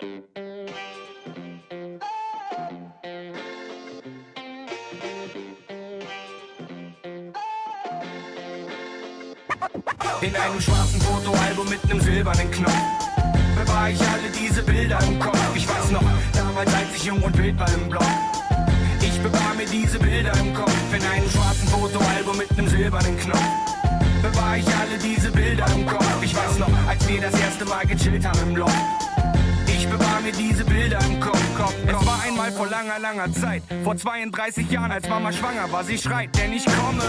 In einem schwarzen Fotoalbum mit nem silbernen Knopf Bewahre ich alle diese Bilder im Kopf. Ich weiß noch, damals als ich jung und wild war im Block. Ich bewahre mir diese Bilder im Kopf. In einem schwarzen Fotoalbum mit nem silbernen Knopf Bewahre ich alle diese Bilder im Kopf. Ich weiß noch, als wir das erste Mal gechillt haben im Loft ich bewahre mir diese Bilder im Kopf, Kopf, Kopf. Es war einmal vor langer, langer Zeit. Vor 32 Jahren, als Mama schwanger war, sie schreit, denn ich komme.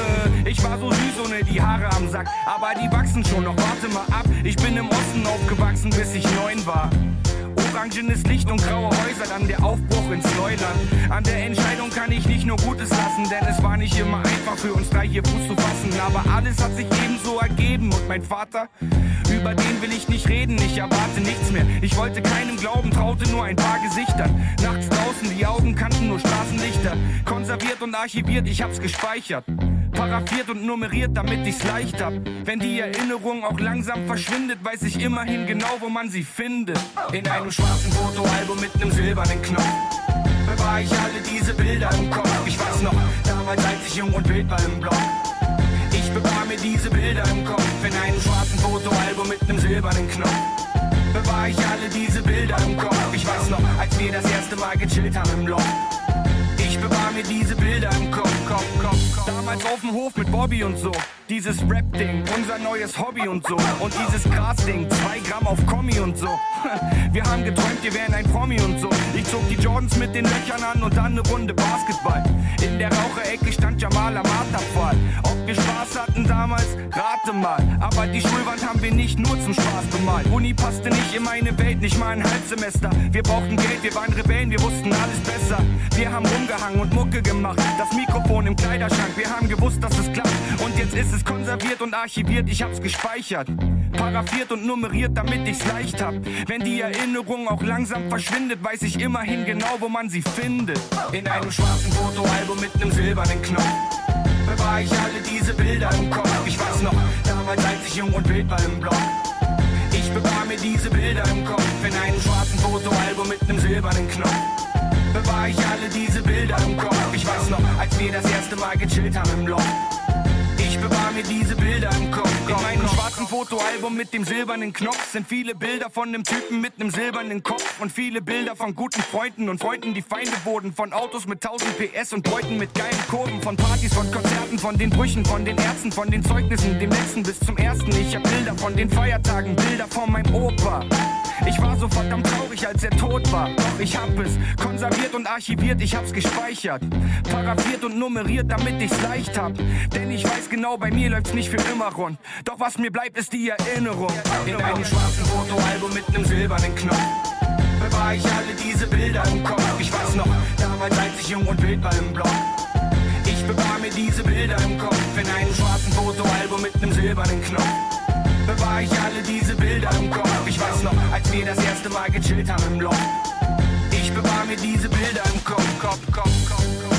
Ich war so süß ohne die Haare am Sack. Aber die wachsen schon noch, warte mal ab. Ich bin im Osten aufgewachsen, bis ich neun war. Orangenes Licht und graue Häuser, dann der Aufbruch ins Neuland. An der Entscheidung kann ich nicht nur Gutes lassen, denn es war nicht immer einfach für uns drei hier Fuß zu fassen. Aber alles hat sich ebenso ergeben und mein Vater, über den will ich nicht reden, ich erwarte nichts mehr. Ich wollte keinem glauben, traute nur ein paar Gesichtern. Nachts draußen, die Augen kannten nur Straßenlichter. Konserviert und archiviert, ich hab's gespeichert. Paraffiert und nummeriert, damit ich's leicht hab. Wenn die Erinnerung auch langsam verschwindet, weiß ich immerhin genau, wo man sie findet. In einem schwarzen Fotoalbum mit nem silbernen Knopf. Bewahre ich alle diese Bilder im Kopf. Ich weiß noch, damals als ich jung und wild war im Block. Ich bewahre mir diese Bilder im Kopf. In einem schwarzen Fotoalbum mit nem silbernen Knopf. Bewahre ich alle diese Bilder im Kopf. Ich weiß noch, als wir das erste Mal gechillt haben im Loch. Bewahre mir diese Bilder im Kopf, Kopf, Kopf, Kopf. Damals auf dem Hof mit Bobby und so. Dieses Rap-Ding, unser neues Hobby und so. Und dieses Gras-Ding, zwei Gramm auf Kommi und so. Wir haben geträumt, wir wären ein Promi und so. Ich zog Jordans mit den Löchern an und dann eine Runde Basketball. In der Raucherecke stand Jamal am Marterpfahl. Ob wir Spaß hatten damals, rate mal. Aber die Schulwand haben wir nicht nur zum Spaß bemalt. Uni passte nicht in meine Welt, nicht mal ein Halbsemester. Wir brauchten Geld, wir waren Rebellen, wir wussten alles besser. Wir haben rumgehangen und Mucke gemacht. Das Mikrofon im Kleiderschrank, wir haben gewusst, dass es klappt. Und jetzt ist es konserviert und archiviert, ich hab's gespeichert. Paraffiert und nummeriert, damit ich's leicht hab. Wenn die Erinnerung auch langsam verschwindet, weiß ich immerhin genau, wo man sie findet. In einem schwarzen Fotoalbum mit nem silbernen Knopf. Bewahre ich alle diese Bilder im Kopf. Ich weiß noch, damals als ich jung und wild war im Block. Ich bewahre mir diese Bilder im Kopf. In einem schwarzen Fotoalbum mit nem silbernen Knopf. Bewahre ich alle diese Bilder im Kopf. Ich weiß noch, als wir das erste Mal gechillt haben im Loch. Bewahre mir diese Bilder im Kopf. In meinem schwarzen Fotoalbum mit dem silbernen Knopf sind viele Bilder von nem Typen mit nem silbernen Kopf und viele Bilder von guten Freunden und Freunden, die Feinde wurden. Von Autos mit 1000 PS und Beuten mit geilen Kurven. Von Partys, von Konzerten, von den Brüchen, von den Ärzten, von den Zeugnissen, dem letzten bis zum ersten. Ich hab Bilder von den Feiertagen, Bilder von meinem Opa. Ich war so verdammt traurig, als er tot war. Doch ich hab es konserviert und archiviert, ich hab's gespeichert. Paraffiert und nummeriert, damit ich's leicht hab. Denn ich weiß genau, bei mir läuft's nicht für immer rund. Doch was mir bleibt, ist die Erinnerung. In einem schwarzen Fotoalbum mit nem silbernen Knopf. Bewahre ich alle diese Bilder im Kopf. Ich weiß noch, damals als ich jung und wild war im Block. Ich bewahre mir diese Bilder im Kopf. In einem schwarzen Fotoalbum mit nem silbernen Knopf bewahre ich alle diese Bilder im Kopf. Ich weiß noch, als wir das erste Mal gechillt haben im Loch. Ich bewahre mir diese Bilder im Kopf, Kopf, Kopf, Kopf. Kopf.